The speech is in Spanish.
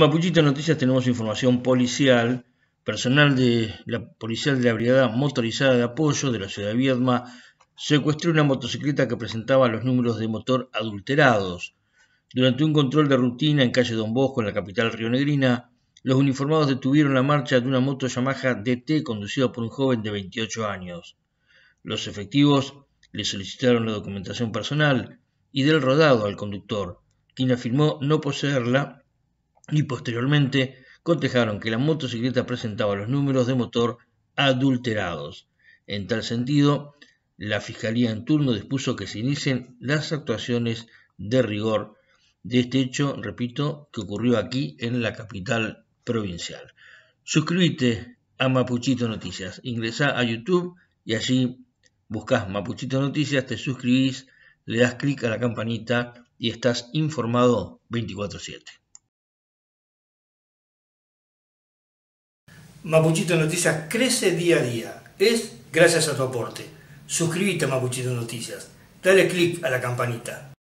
Mapuchito Noticias tenemos información policial. Personal de la policial de la Brigada Motorizada de Apoyo de la ciudad de Viedma secuestró una motocicleta que presentaba los números de motor adulterados. Durante un control de rutina en calle Don Bosco, en la capital rionegrina, los uniformados detuvieron la marcha de una moto Yamaha DT conducida por un joven de 28 años. Los efectivos le solicitaron la documentación personal y del rodado al conductor, quien afirmó no poseerla y posteriormente cotejaron que la motocicleta presentaba los números de motor adulterados. En tal sentido, la Fiscalía en turno dispuso que se inicien las actuaciones de rigor de este hecho, repito, que ocurrió aquí en la capital provincial. Suscríbete a Mapuchito Noticias, ingresá a YouTube y allí buscas Mapuchito Noticias, te suscribís, le das clic a la campanita y estás informado 24/7. Mapuchito Noticias crece día a día. Es gracias a tu aporte. Suscríbete a Mapuchito Noticias. Dale click a la campanita.